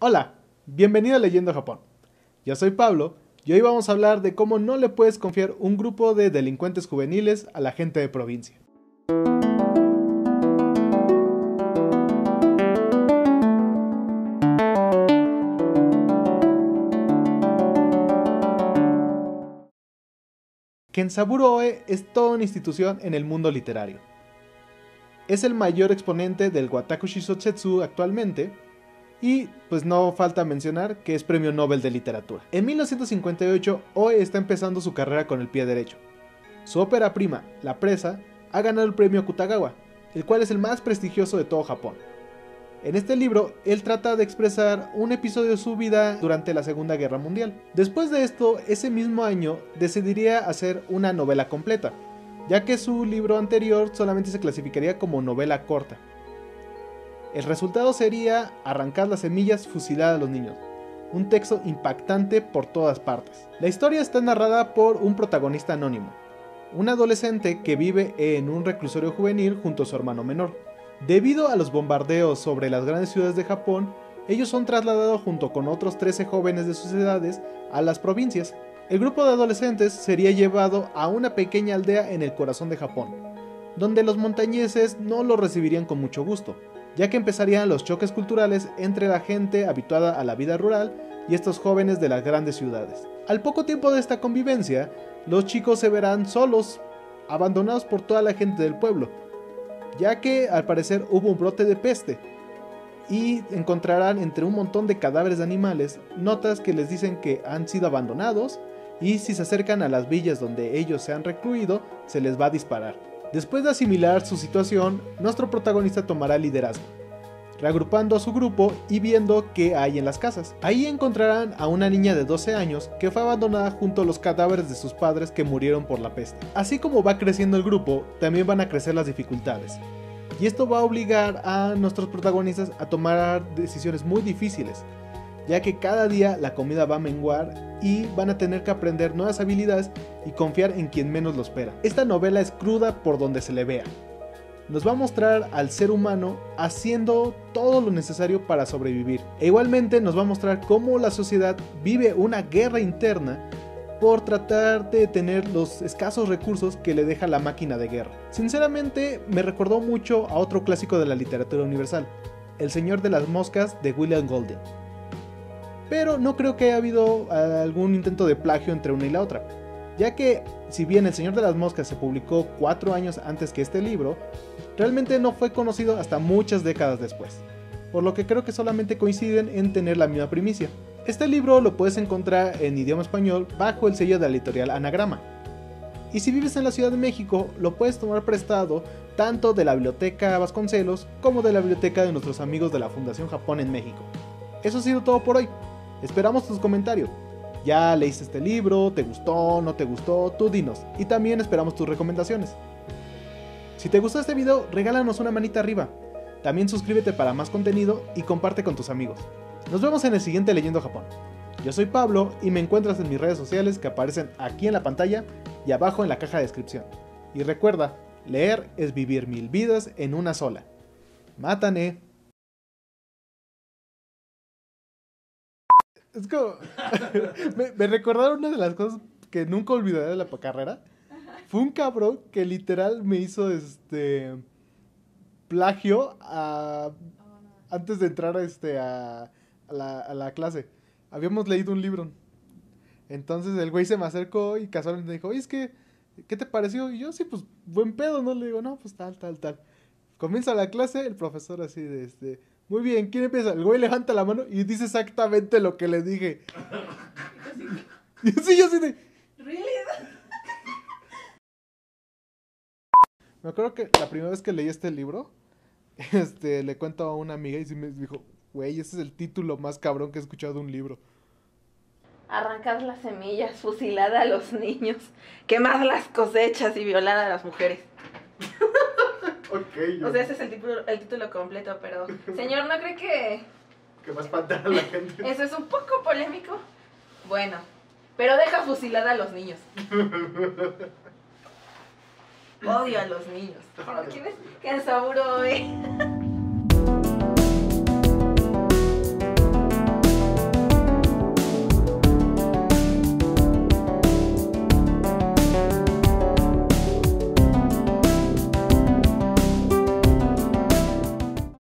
Hola, bienvenido a Leyendo Japón. Yo soy Pablo y hoy vamos a hablar de cómo no le puedes confiar un grupo de delincuentes juveniles a la gente de provincia. Kensaburo Oe es toda una institución en el mundo literario. Es el mayor exponente del Watakushi Sotsetsu actualmente y pues no falta mencionar que es premio Nobel de Literatura. En 1958, Oe está empezando su carrera con el pie derecho. Su ópera prima, La Presa, ha ganado el premio Kutagawa, el cual es el más prestigioso de todo Japón. En este libro, él trata de expresar un episodio de su vida durante la Segunda Guerra Mundial. Después de esto, ese mismo año, decidiría hacer una novela completa, ya que su libro anterior solamente se clasificaría como novela corta. El resultado sería Arrancar las semillas, fusilar a los niños. Un texto impactante por todas partes. La historia está narrada por un protagonista anónimo, un adolescente que vive en un reclusorio juvenil junto a su hermano menor. Debido a los bombardeos sobre las grandes ciudades de Japón, ellos son trasladados junto con otros 13 jóvenes de sus edades a las provincias. El grupo de adolescentes sería llevado a una pequeña aldea en el corazón de Japón, donde los montañeses no lo recibirían con mucho gusto ya que empezarían los choques culturales entre la gente habituada a la vida rural y estos jóvenes de las grandes ciudades. Al poco tiempo de esta convivencia, los chicos se verán solos, abandonados por toda la gente del pueblo, ya que al parecer hubo un brote de peste, y encontrarán entre un montón de cadáveres de animales notas que les dicen que han sido abandonados y si se acercan a las villas donde ellos se han recluido, se les va a disparar. Después de asimilar su situación, nuestro protagonista tomará liderazgo, reagrupando a su grupo y viendo qué hay en las casas. Ahí encontrarán a una niña de 12 años que fue abandonada junto a los cadáveres de sus padres que murieron por la peste. Así como va creciendo el grupo, también van a crecer las dificultades. Y esto va a obligar a nuestros protagonistas a tomar decisiones muy difíciles, ya que cada día la comida va a menguar y van a tener que aprender nuevas habilidades y confiar en quien menos lo espera. Esta novela es cruda por donde se le vea. Nos va a mostrar al ser humano haciendo todo lo necesario para sobrevivir. E igualmente nos va a mostrar cómo la sociedad vive una guerra interna por tratar de tener los escasos recursos que le deja la máquina de guerra. Sinceramente me recordó mucho a otro clásico de la literatura universal, El Señor de las Moscas de William Golden pero no creo que haya habido eh, algún intento de plagio entre una y la otra, ya que si bien El Señor de las Moscas se publicó cuatro años antes que este libro, realmente no fue conocido hasta muchas décadas después, por lo que creo que solamente coinciden en tener la misma primicia. Este libro lo puedes encontrar en idioma español bajo el sello de la editorial Anagrama. Y si vives en la Ciudad de México, lo puedes tomar prestado tanto de la Biblioteca Vasconcelos como de la biblioteca de nuestros amigos de la Fundación Japón en México. Eso ha sido todo por hoy. Esperamos tus comentarios. ¿Ya leíste este libro? ¿Te gustó? ¿No te gustó? Tú dinos. Y también esperamos tus recomendaciones. Si te gustó este video, regálanos una manita arriba. También suscríbete para más contenido y comparte con tus amigos. Nos vemos en el siguiente Leyendo Japón. Yo soy Pablo y me encuentras en mis redes sociales que aparecen aquí en la pantalla y abajo en la caja de descripción. Y recuerda, leer es vivir mil vidas en una sola. Mátane. Es como. me, recordaron una de las cosas que nunca olvidaré de la carrera. Fue un cabrón que literal me hizo este. plagio antes de entrar a, este, a, la, clase. Habíamos leído un libro. Entonces el güey se me acercó y casualmente me dijo, oye, es que, ¿qué te pareció? Y yo, sí, pues, buen pedo, ¿no? Le digo, no, pues tal, tal, tal. Comienza la clase, el profesor así de este, muy bien, ¿quién empieza? El güey levanta la mano y dice exactamente lo que le dije. Y sí, yo sí de. ¿Really? Me acuerdo que la primera vez que leí este libro, este, le cuento a una amiga y sí me dijo, güey, ese es el título más cabrón que he escuchado de un libro. Arrancar las semillas, fusilar a los niños, quemar las cosechas y violar a las mujeres. O sea, ese es el título, el título completo, pero... Señor, ¿no cree que...? Que va a espantar a la gente. Eso es un poco polémico. Bueno, pero deja fusilada a los niños. Odio a los niños. ¿Quién es? ¿Qué saburo, eh?